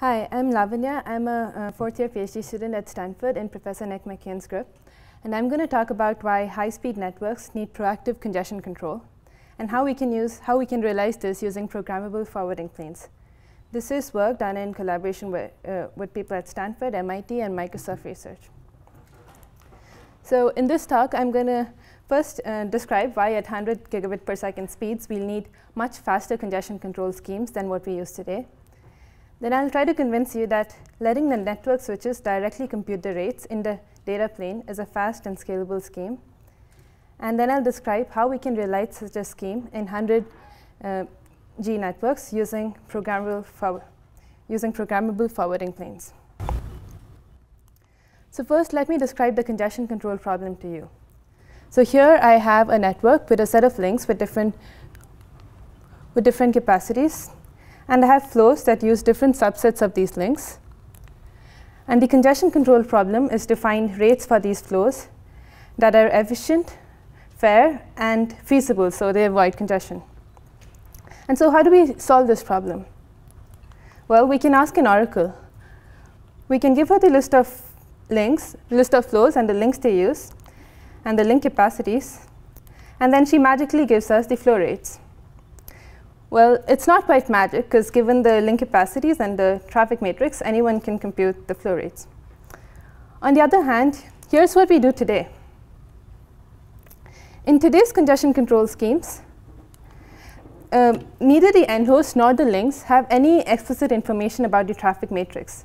Hi, I'm Lavanya. I'm a, a fourth year PhD student at Stanford in Professor Nick McKeown's group. And I'm going to talk about why high-speed networks need proactive congestion control and how we can use how we can realize this using programmable forwarding planes. This is work done in collaboration with, uh, with people at Stanford, MIT, and Microsoft Research. So in this talk, I'm going to first uh, describe why at 100 gigabit per second speeds, we'll need much faster congestion control schemes than what we use today. Then I'll try to convince you that letting the network switches directly compute the rates in the data plane is a fast and scalable scheme. And then I'll describe how we can realize such a scheme in 100 uh, G networks using programmable, using programmable forwarding planes. So first, let me describe the congestion control problem to you. So here I have a network with a set of links with different, with different capacities and I have flows that use different subsets of these links. And the congestion control problem is to find rates for these flows that are efficient, fair, and feasible, so they avoid congestion. And so how do we solve this problem? Well, we can ask an oracle. We can give her the list of links, list of flows, and the links they use, and the link capacities, and then she magically gives us the flow rates. Well, it's not quite magic, because given the link capacities and the traffic matrix, anyone can compute the flow rates. On the other hand, here's what we do today. In today's congestion control schemes, um, neither the end host nor the links have any explicit information about the traffic matrix.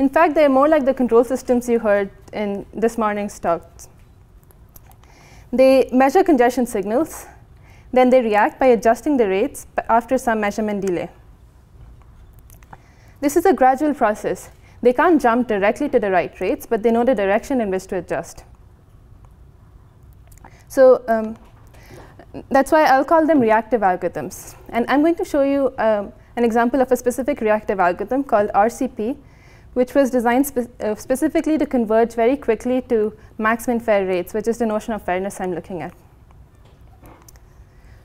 In fact, they're more like the control systems you heard in this morning's talks. They measure congestion signals then they react by adjusting the rates after some measurement delay. This is a gradual process. They can't jump directly to the right rates, but they know the direction in which to adjust. So um, that's why I'll call them reactive algorithms. And I'm going to show you um, an example of a specific reactive algorithm called RCP, which was designed spe uh, specifically to converge very quickly to maximum fair rates, which is the notion of fairness I'm looking at.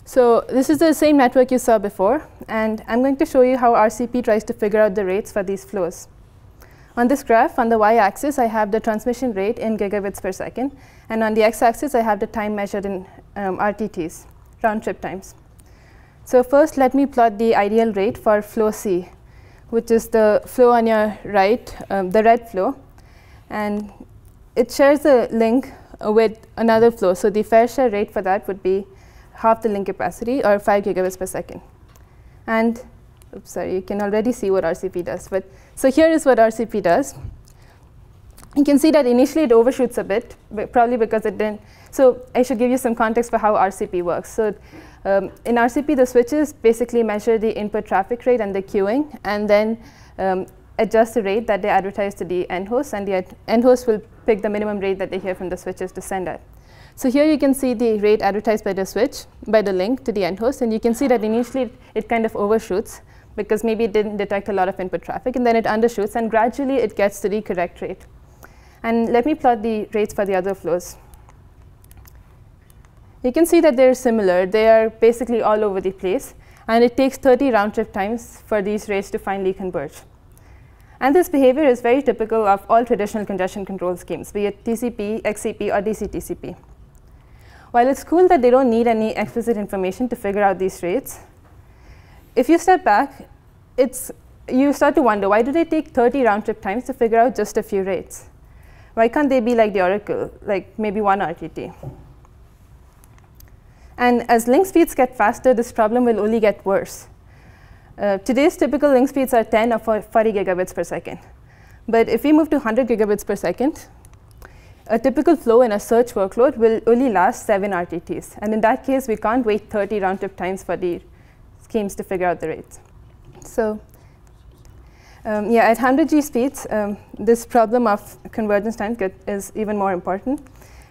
So this is the same network you saw before, and I'm going to show you how RCP tries to figure out the rates for these flows. On this graph, on the y-axis, I have the transmission rate in gigabits per second, and on the x-axis, I have the time measured in um, RTTs, round trip times. So first, let me plot the ideal rate for flow C, which is the flow on your right, um, the red flow, and it shares a link with another flow. So the fair share rate for that would be half the link capacity or 5 gigabits per second. And oops, sorry, you can already see what RCP does. But so here is what RCP does. You can see that initially it overshoots a bit, probably because it didn't. So I should give you some context for how RCP works. So um, in RCP, the switches basically measure the input traffic rate and the queuing, and then um, adjust the rate that they advertise to the end host, and the end host will pick the minimum rate that they hear from the switches to send at. So here you can see the rate advertised by the switch, by the link to the end host, and you can see that initially it kind of overshoots because maybe it didn't detect a lot of input traffic, and then it undershoots, and gradually it gets to the correct rate. And let me plot the rates for the other flows. You can see that they're similar. They are basically all over the place, and it takes 30 round trip times for these rates to finally converge. And this behavior is very typical of all traditional congestion control schemes, be it TCP, XCP, or DC-TCP. While it's cool that they don't need any explicit information to figure out these rates, if you step back, it's, you start to wonder, why do they take 30 round trip times to figure out just a few rates? Why can't they be like the Oracle, like maybe one RTT? And as link speeds get faster, this problem will only get worse. Uh, today's typical link speeds are 10 or 40 gigabits per second. But if we move to 100 gigabits per second, a typical flow in a search workload will only last 7 RTTs. And in that case, we can't wait 30 round trip times for the schemes to figure out the rates. So um, yeah, at 100 G speeds, um, this problem of convergence time is even more important.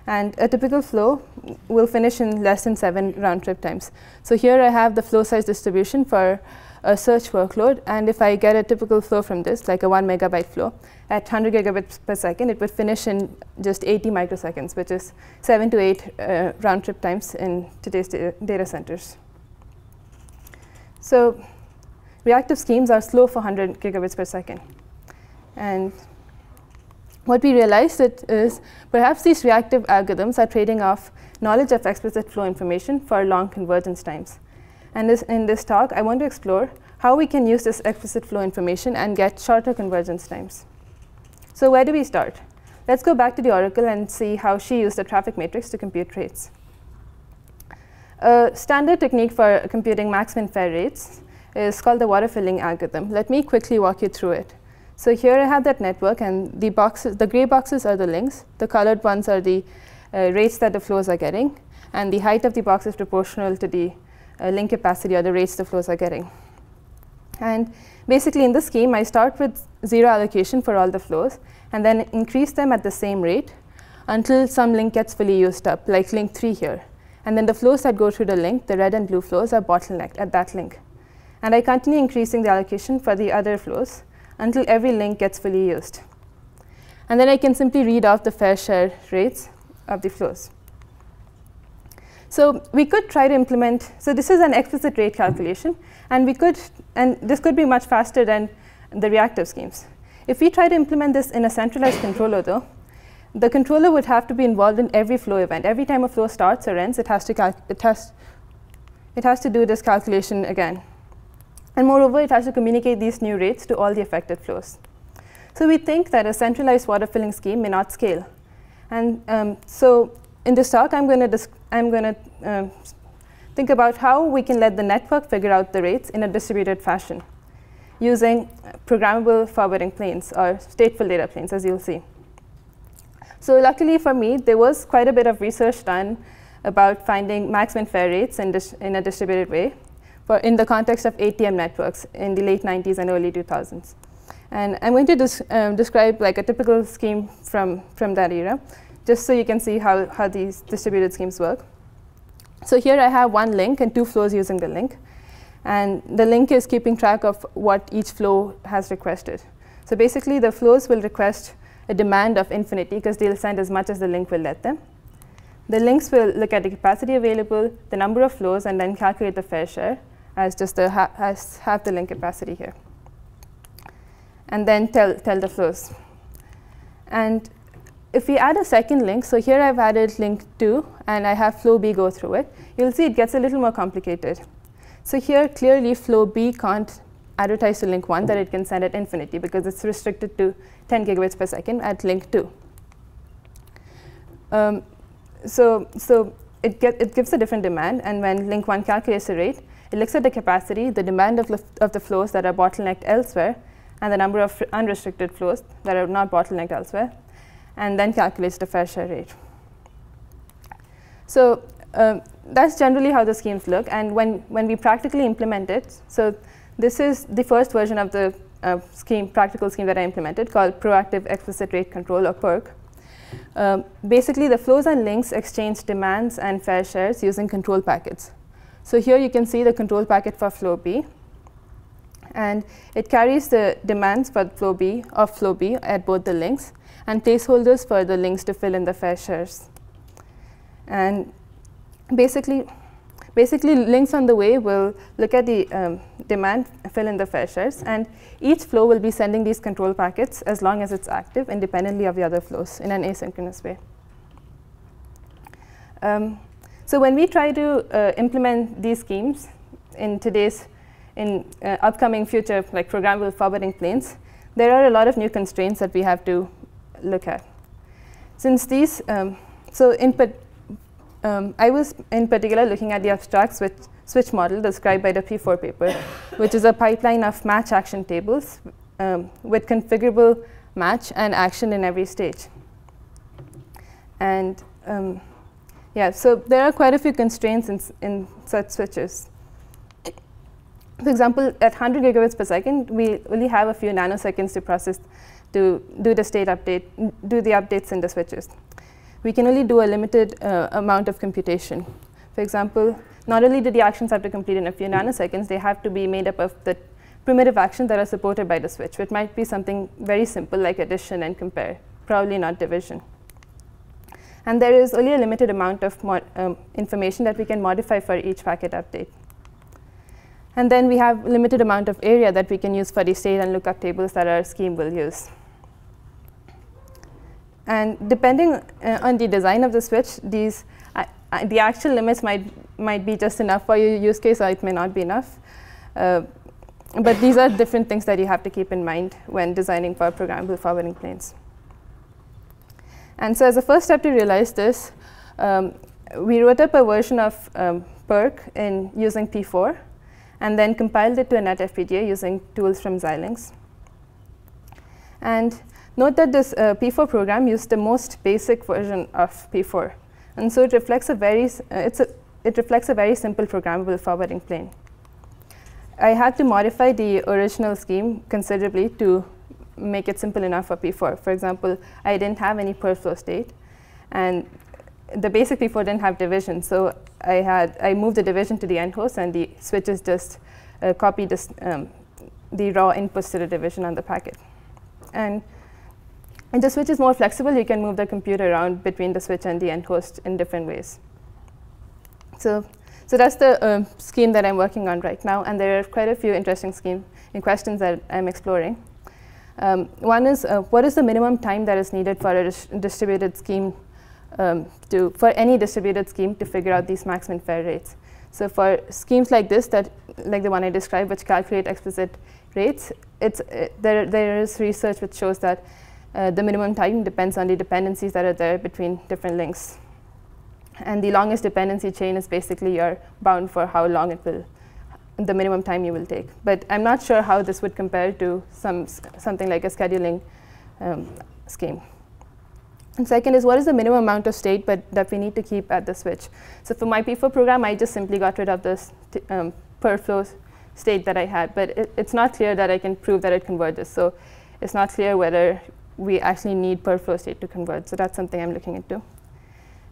And a typical flow will finish in less than 7 round trip times. So here I have the flow size distribution for a search workload. And if I get a typical flow from this, like a 1 megabyte flow, at 100 gigabits per second, it would finish in just 80 microseconds, which is 7 to 8 uh, round trip times in today's data centers. So reactive schemes are slow for 100 gigabits per second. And what we realized is perhaps these reactive algorithms are trading off knowledge of explicit flow information for long convergence times. And this, in this talk, I want to explore how we can use this explicit flow information and get shorter convergence times. So where do we start? Let's go back to the Oracle and see how she used the traffic matrix to compute rates. A standard technique for computing max-min fair rates is called the water filling algorithm. Let me quickly walk you through it. So here I have that network, and the boxes, the gray boxes are the links. The colored ones are the uh, rates that the flows are getting, and the height of the box is proportional to the uh, link capacity or the rates the flows are getting. And basically, in this scheme, I start with zero allocation for all the flows, and then increase them at the same rate until some link gets fully used up, like link 3 here. And then the flows that go through the link, the red and blue flows, are bottlenecked at that link. And I continue increasing the allocation for the other flows until every link gets fully used. And then I can simply read off the fair share rates of the flows. So we could try to implement, so this is an explicit rate calculation, and we could, and this could be much faster than the reactive schemes. If we try to implement this in a centralized controller though, the controller would have to be involved in every flow event. Every time a flow starts or ends, it has to, it has, it has to do this calculation again. And moreover, it has to communicate these new rates to all the affected flows. So we think that a centralized water filling scheme may not scale. And um, so in this talk, I'm going to I'm going to um, think about how we can let the network figure out the rates in a distributed fashion using programmable forwarding planes or stateful data planes, as you'll see. So luckily for me, there was quite a bit of research done about finding max-min fair rates in, in a distributed way for in the context of ATM networks in the late 90s and early 2000s. And I'm going to um, describe like a typical scheme from, from that era, just so you can see how, how these distributed schemes work. So here I have one link and two flows using the link. And the link is keeping track of what each flow has requested. So basically, the flows will request a demand of infinity because they'll send as much as the link will let them. The links will look at the capacity available, the number of flows, and then calculate the fair share as just the ha as have the link capacity here. And then tell, tell the flows. And if we add a second link, so here I've added link 2, and I have flow B go through it, you'll see it gets a little more complicated. So here, clearly, flow B can't advertise to link 1 that it can send at infinity because it's restricted to 10 gigabits per second at link 2. Um, so so it, get, it gives a different demand, and when link 1 calculates the rate, it looks at the capacity, the demand of, of the flows that are bottlenecked elsewhere, and the number of unrestricted flows that are not bottlenecked elsewhere, and then calculates the fair share rate. So um, that's generally how the schemes look. And when, when we practically implement it, so this is the first version of the uh, scheme, practical scheme that I implemented called Proactive Explicit Rate Control or PERC. Um, basically, the flows and links exchange demands and fair shares using control packets. So here you can see the control packet for flow B. And it carries the demands for flow B of flow B at both the links and placeholders for the links to fill in the fair shares. And basically, basically links on the way will look at the um, demand, fill in the fair shares, and each flow will be sending these control packets as long as it's active independently of the other flows in an asynchronous way. Um, so when we try to uh, implement these schemes in today's, in uh, upcoming future, like programmable forwarding planes, there are a lot of new constraints that we have to look at. Since these, um, so in um, I was in particular looking at the abstract switch, switch model described by the P4 paper, which is a pipeline of match action tables um, with configurable match and action in every stage. And um, yeah, so there are quite a few constraints in, in such switches. For example, at 100 gigabits per second, we only have a few nanoseconds to process to do the state update, do the updates in the switches. We can only do a limited uh, amount of computation. For example, not only do the actions have to complete in a few nanoseconds, they have to be made up of the primitive actions that are supported by the switch, which might be something very simple like addition and compare, probably not division. And there is only a limited amount of um, information that we can modify for each packet update. And then we have limited amount of area that we can use for the state and lookup tables that our scheme will use. And depending uh, on the design of the switch, these uh, uh, the actual limits might might be just enough for your use case, or it may not be enough. Uh, but these are different things that you have to keep in mind when designing for programmable forwarding planes. And so as a first step to realize this, um, we wrote up a version of um, PERC in using P4, and then compiled it to a NetFPGA using tools from Xilinx. And note that this uh, P4 program used the most basic version of P4. And so it reflects a very, uh, it's a, it reflects a very simple programmable forwarding plane. I had to modify the original scheme considerably to make it simple enough for P4. For example, I didn't have any per flow state, and the basic P4 didn't have division, so I had I moved the division to the end host, and the switches just uh, copy this, um, the raw inputs to the division on the packet. And, and the switch is more flexible. You can move the computer around between the switch and the end host in different ways. So, so that's the uh, scheme that I'm working on right now, and there are quite a few interesting scheme and questions that I'm exploring. Um, one is, uh, what is the minimum time that is needed for a dis distributed scheme um, to, for any distributed scheme to figure out these max min fair rates. So for schemes like this, that like the one I described, which calculate explicit rates, it's, uh, there, there is research which shows that uh, the minimum time depends on the dependencies that are there between different links. And the longest dependency chain is basically your bound for how long it will, the minimum time you will take. But I'm not sure how this would compare to some, something like a scheduling um, scheme. And second is what is the minimum amount of state but that we need to keep at the switch. So for my P4 program, I just simply got rid of this um, per flow state that I had, but it, it's not clear that I can prove that it converges. So it's not clear whether we actually need per flow state to converge. So that's something I'm looking into.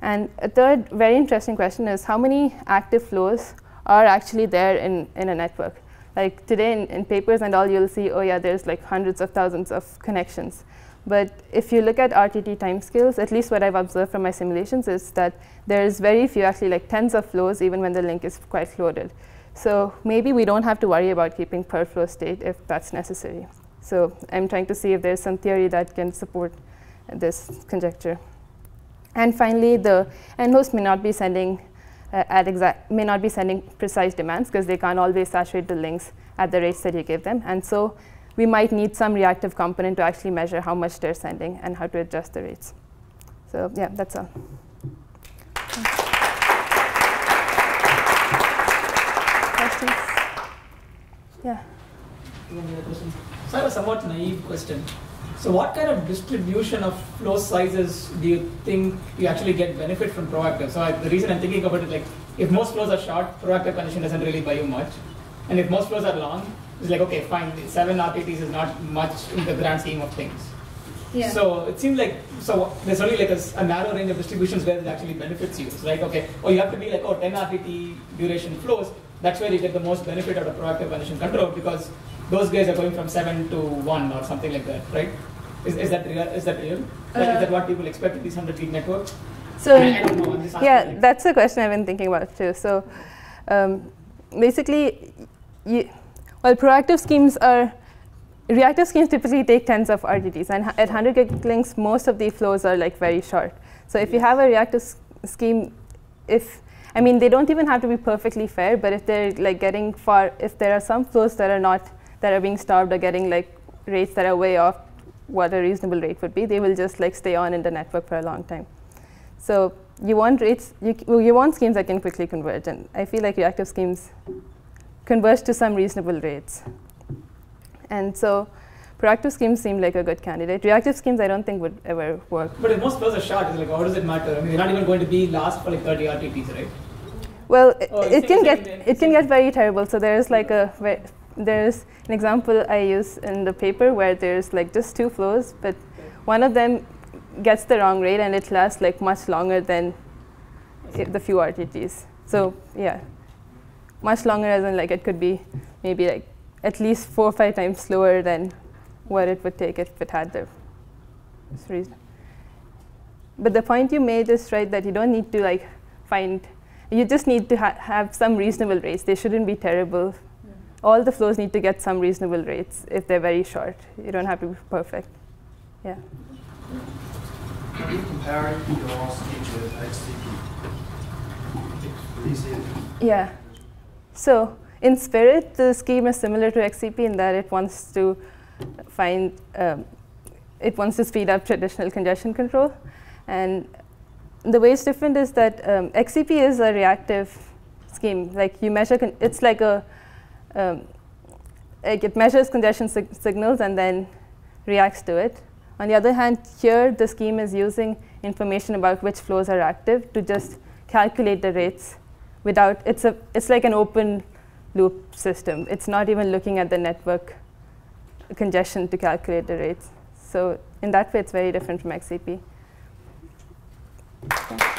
And a third very interesting question is how many active flows are actually there in, in a network? Like today in, in papers and all, you'll see, oh yeah, there's like hundreds of thousands of connections. But if you look at RTT timescales, at least what I've observed from my simulations is that there's very few, actually like tens of flows, even when the link is quite loaded. So maybe we don't have to worry about keeping per flow state if that's necessary. So I'm trying to see if there's some theory that can support this conjecture. And finally, the end host may not be sending uh, at exact may not be sending precise demands because they can't always saturate the links at the rates that you give them. And so we might need some reactive component to actually measure how much they're sending and how to adjust the rates. So yeah, that's all. Questions? Yeah. So I have a somewhat naive question. So what kind of distribution of flow sizes do you think you actually get benefit from proactive? So I, the reason I'm thinking about it, like if most flows are short, proactive condition doesn't really buy you much. And if most flows are long, it's like, okay, fine, seven RTTs is not much in the grand scheme of things. Yeah. So it seems like so there's only like a, a, narrow range of distributions where it actually benefits you. It's like okay, oh you have to be like oh 10 RTT duration flows. That's where you get the most benefit out of proactive condition control because those guys are going from seven to one or something like that, right? Is, is that real? Is that real? Uh, is that what people expect with these hundred gig networks? So yeah, that's a question I've been thinking about too. So um, basically, you, well, proactive schemes are reactive schemes typically take tens of RTTs, and at 100 gig links, most of the flows are like very short. So if you have a reactive scheme, if I mean, they don't even have to be perfectly fair, but if they're like getting far, if there are some flows that are not, that are being starved or getting like rates that are way off what a reasonable rate would be, they will just like stay on in the network for a long time. So you want rates, you, you want schemes that can quickly converge, and I feel like reactive schemes converge to some reasonable rates. And so proactive schemes seem like a good candidate. Reactive schemes I don't think would ever work. But if most flows are short, it's like, how does it matter? I mean, they're not even going to be last for like 30 RTTs, right? Well, oh, it, it can get it can get very terrible. So there's like a there's an example I use in the paper where there's like just two flows, but one of them gets the wrong rate and it lasts like much longer than the few RTTs. So yeah, much longer as in like it could be maybe like at least four or five times slower than what it would take if it had the reason. But the point you made is right that you don't need to like find, you just need to ha have some reasonable rates. They shouldn't be terrible all the flows need to get some reasonable rates if they're very short. You don't have to be perfect. Yeah. Are you comparing your speech with XCP? Yeah. So in spirit, the scheme is similar to XCP in that it wants to find, um, it wants to speed up traditional congestion control. And the way it's different is that um, XCP is a reactive scheme. Like you measure, it's like a, um, like it measures congestion sig signals and then reacts to it. On the other hand, here the scheme is using information about which flows are active to just calculate the rates without, it's, a, it's like an open loop system. It's not even looking at the network congestion to calculate the rates. So in that way, it's very different from XCP. Okay.